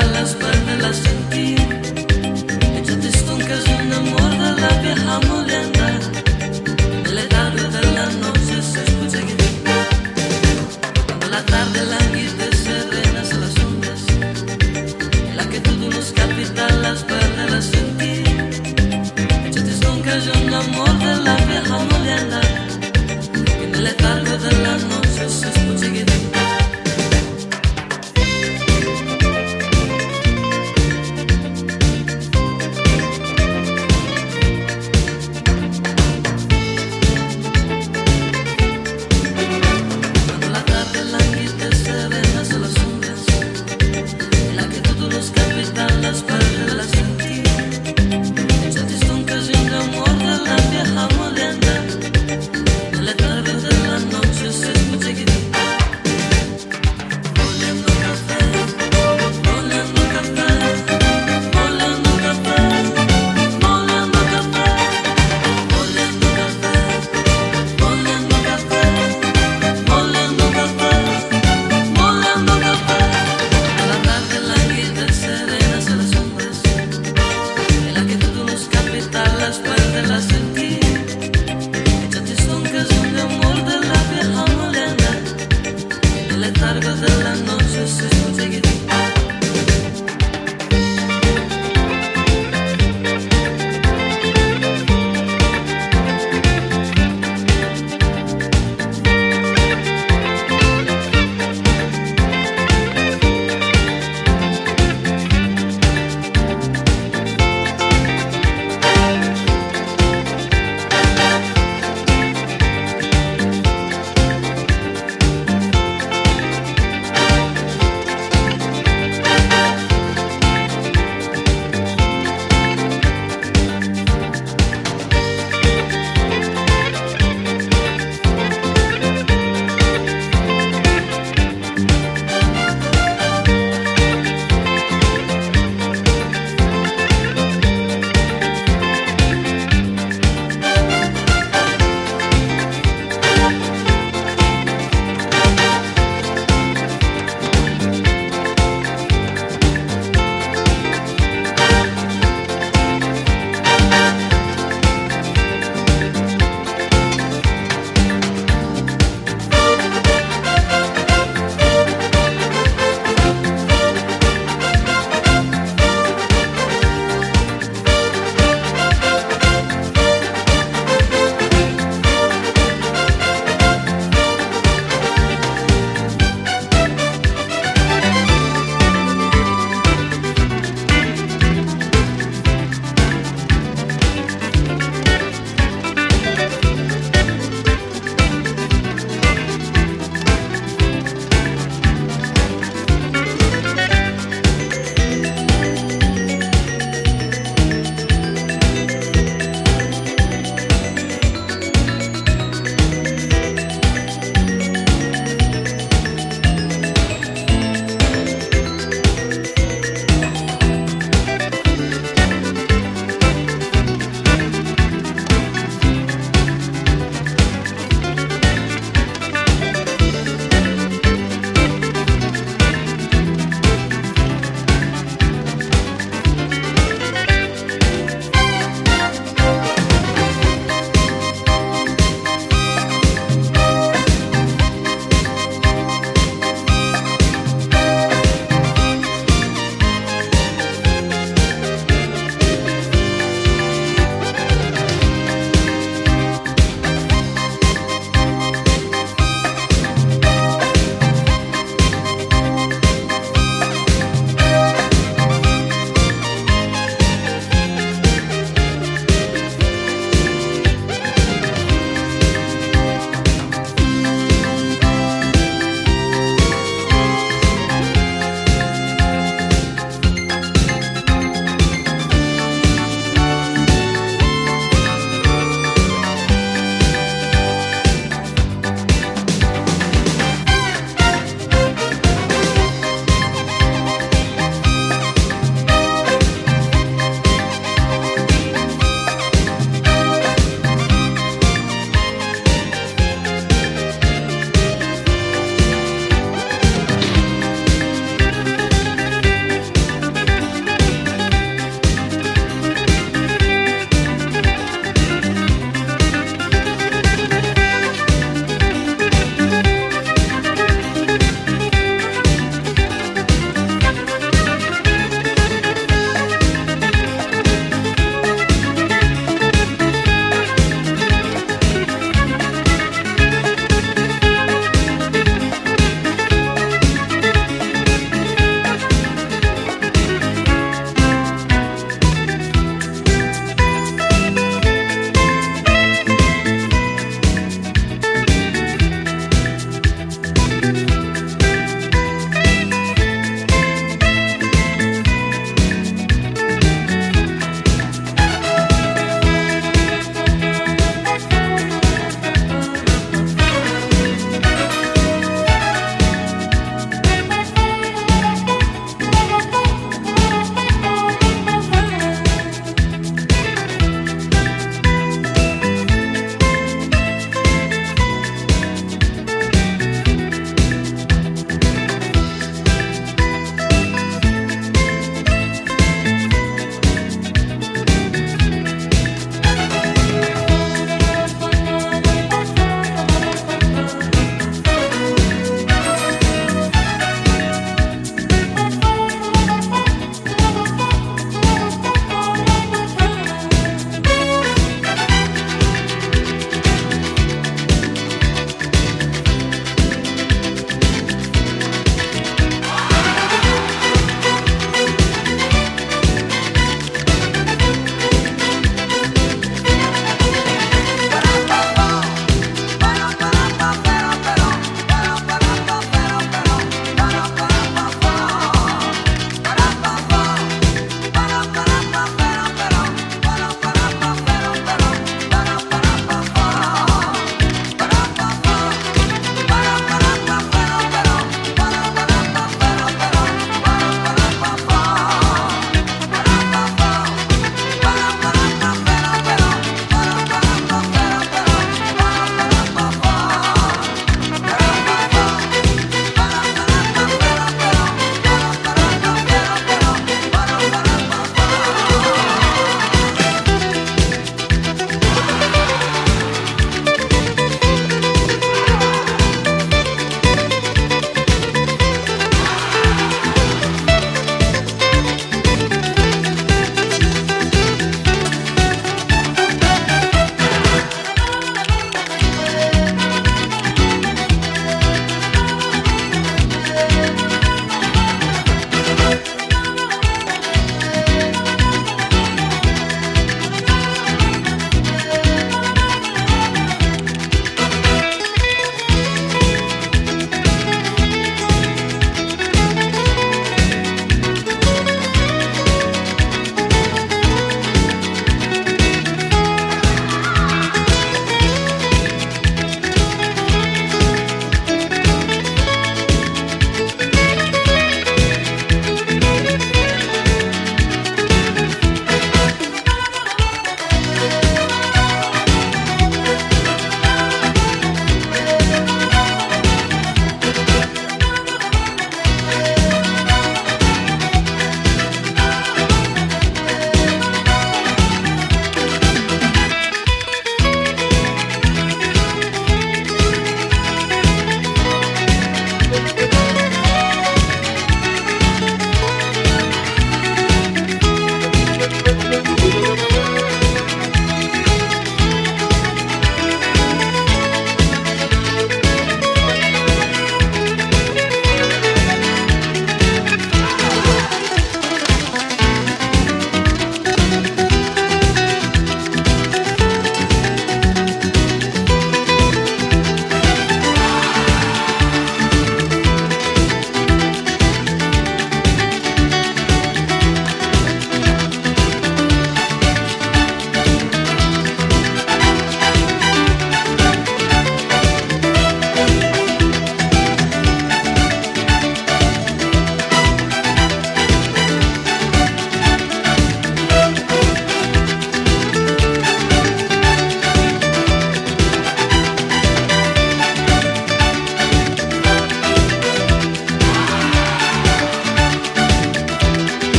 alas per me la sentì un amor